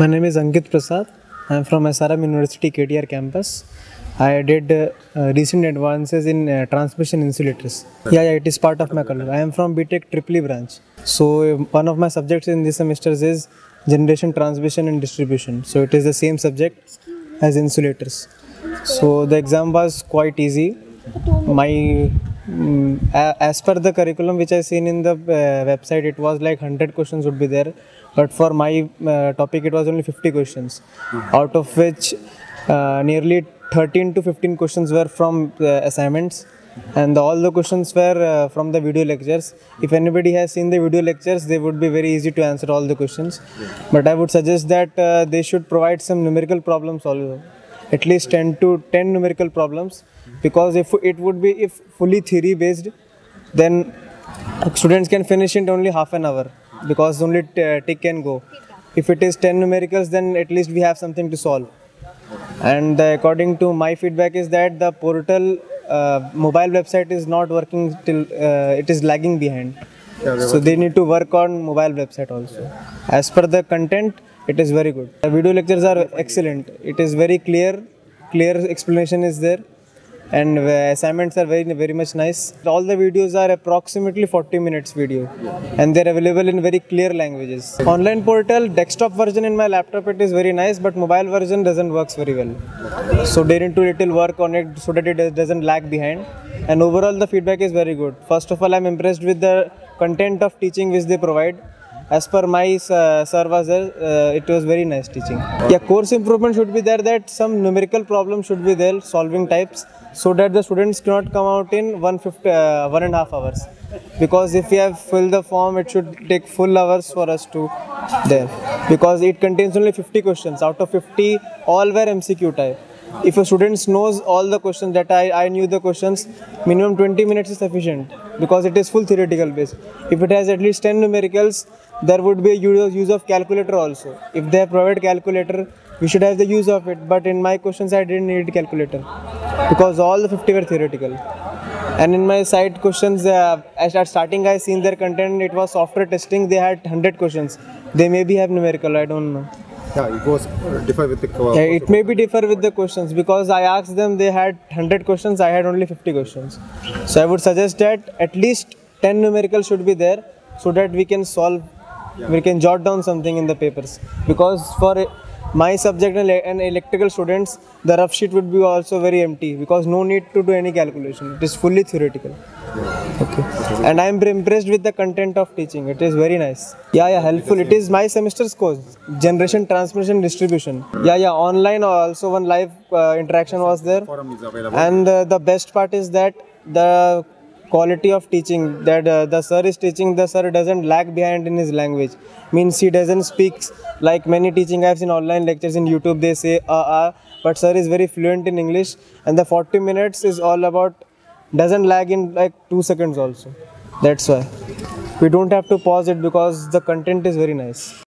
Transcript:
My name is Ankit Prasad. I am from SRM University KTR campus. I did uh, recent advances in uh, transmission insulators. Yeah, yeah, it is part of my college. I am from BTech Triple branch. So one of my subjects in this semesters is generation, transmission, and distribution. So it is the same subject as insulators. So the exam was quite easy. My as per the curriculum which I seen in the uh, website, it was like 100 questions would be there. But for my uh, topic, it was only 50 questions, out of which uh, nearly 13 to 15 questions were from assignments and all the questions were uh, from the video lectures. If anybody has seen the video lectures they would be very easy to answer all the questions. But i would suggest that uh, they should provide some numerical problems also at least 10 to 10 numerical problems. Because if it would be if fully theory based then students can finish in only half an hour. Because only uh, tick can go. If it is 10 numericals then at least we have something to solve. And according to my feedback is that the portal uh, mobile website is not working till uh, it is lagging behind. So they need to work on mobile website also. As per the content it is very good. The video lectures are excellent. It is very clear. Clear explanation is there. And uh, assignments are very very much nice. All the videos are approximately 40 minutes video. And they're available in very clear languages. Online portal desktop version in my laptop it is very nice but mobile version doesn't works very well. So they need to little work on it so that it doesn't lag behind. And overall the feedback is very good. First of all i'm impressed with the content of teaching which they provide as per my uh, sir was there, uh, it was very nice teaching. Yeah, course improvement should be there that some numerical problems should be there, solving types, so that the students cannot come out in one uh, one and a half hours. Because if we have filled the form, it should take full hours for us to there. Because it contains only 50 questions. Out of 50, all were MCQ type. If a student knows all the questions that I, I knew the questions, minimum 20 minutes is sufficient because it is full theoretical base. If it has at least 10 numericals, there would be a use use of calculator also. If they provide calculator, we should have the use of it. But in my questions, I didn't need calculator because all the 50 were theoretical. And in my side questions, uh, at starting, I seen their content. It was software testing. They had 100 questions. They maybe have numerical. I don't know. Yeah, it was uh, differ with the co- Yeah, it may be differ with the questions because I asked them they had 100 questions, I had only 50 questions. So I would suggest that at least 10 numerical should be there so that we can solve, we can jot down something in the papers. Because for my subject and electrical students, the rough sheet would be also very empty because no need to do any calculation. It is fully theoretical. Okay. And I am impressed with the content of teaching. It is very nice. Yeah, yeah, helpful. It is my semester's course. Generation, transmission, distribution. Yeah, yeah. Online also one live uh, interaction was there. forum is available. And uh, the best part is that the quality of teaching that uh, the sir is teaching, the sir doesn't lag behind in his language. Means he doesn't speak like many teaching I've seen online lectures in YouTube. They say uh uh, but sir is very fluent in English, and the 40 minutes is all about doesn't lag in like two seconds also. That's why we don't have to pause it because the content is very nice.